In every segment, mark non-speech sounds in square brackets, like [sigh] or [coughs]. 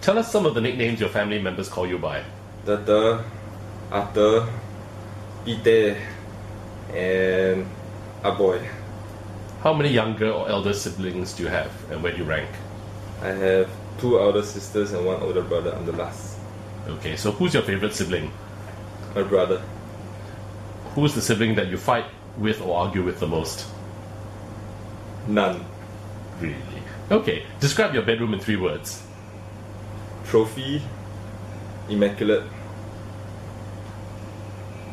Tell us some of the nicknames your family members call you by. Tata, Arthur, Pite, and Aboy. How many younger or elder siblings do you have, and where do you rank? I have two elder sisters and one older brother. I'm the last. Okay, so who's your favorite sibling? My brother, Who's the sibling that you fight with or argue with the most? none. Really? Okay, describe your bedroom in three words. Trophy, immaculate,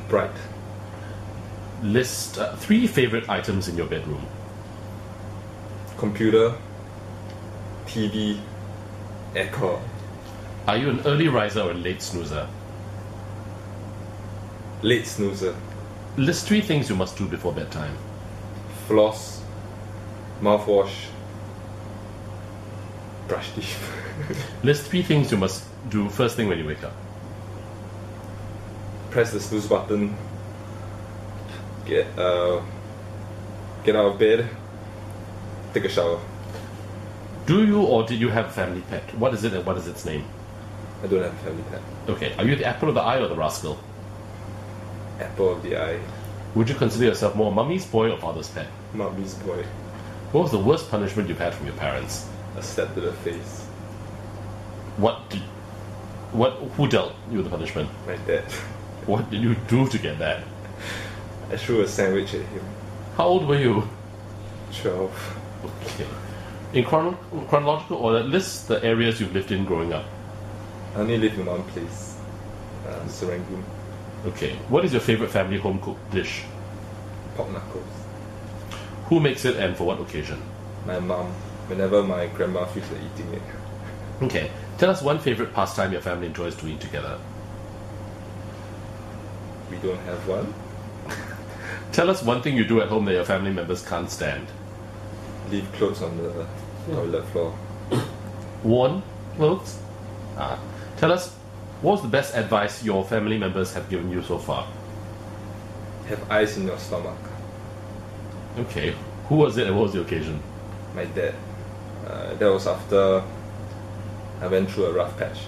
bright. List uh, three favorite items in your bedroom. Computer, TV, aircon. Are you an early riser or a late snoozer? Late snoozer, List three things you must do before bedtime. floss, mouthwash, brush teeth. [laughs] List three things you must do first thing when you wake up. Press the snooze button. Get uh, get out of bed. Take a shower. Do you or did you have a family pet? What is it and what is its name? I don't have a family pet. Okay, are you the apple of the eye or the rascal? Apple of the eye, Would you consider yourself more mummy's boy or father's pet? mommy's boy. What was the worst punishment you've had from your parents? A slap to the face. What did, what who dealt you the punishment? My dad. What did you do to get that? I threw a sandwich at him. How old were you? Twelve. Okay. In chrono- chronological order, list the areas you've lived in growing up. I only live in one place. Uh, Serangoon. Okay. What is your favorite family home cooked dish? Pork knuckles. Who makes it and for what occasion? My mom. Whenever my grandma feels like eating it. Okay. Tell us one favorite pastime your family enjoys doing together. We don't have one. [laughs] Tell us one thing you do at home that your family members can't stand. Leave clothes on the toilet floor. [coughs] Worn clothes? Ah. Tell us what was the best advice your family members have given you so far? Have ice in your stomach. Okay. Who was it and what was the occasion? My dad. Uh, that was after I went through a rough patch.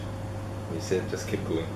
He said, just keep going.